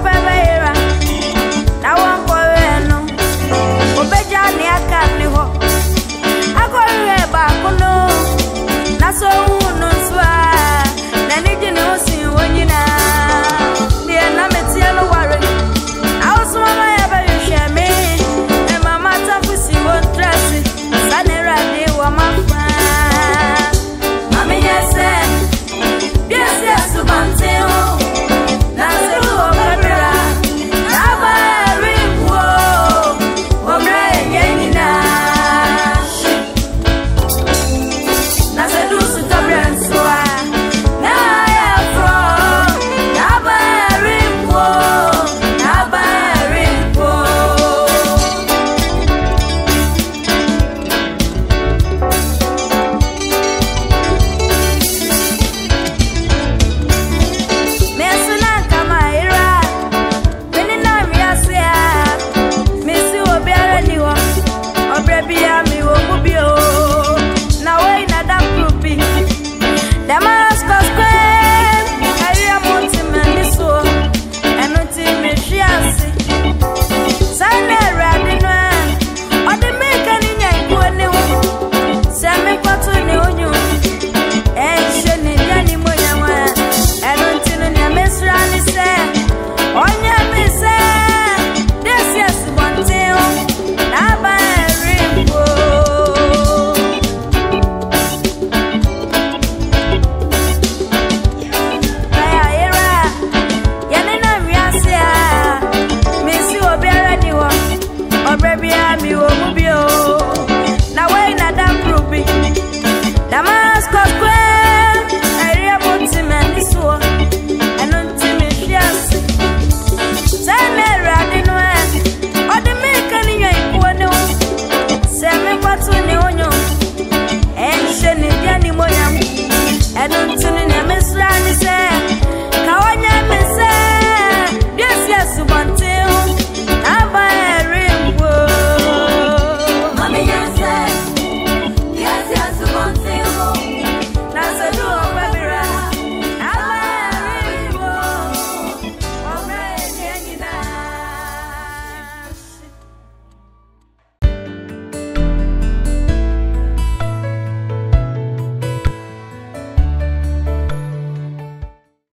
open